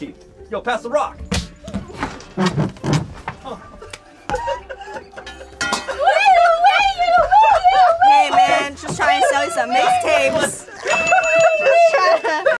keep. Yo, pass the rock. Hey man, just trying to sell you some mixtapes.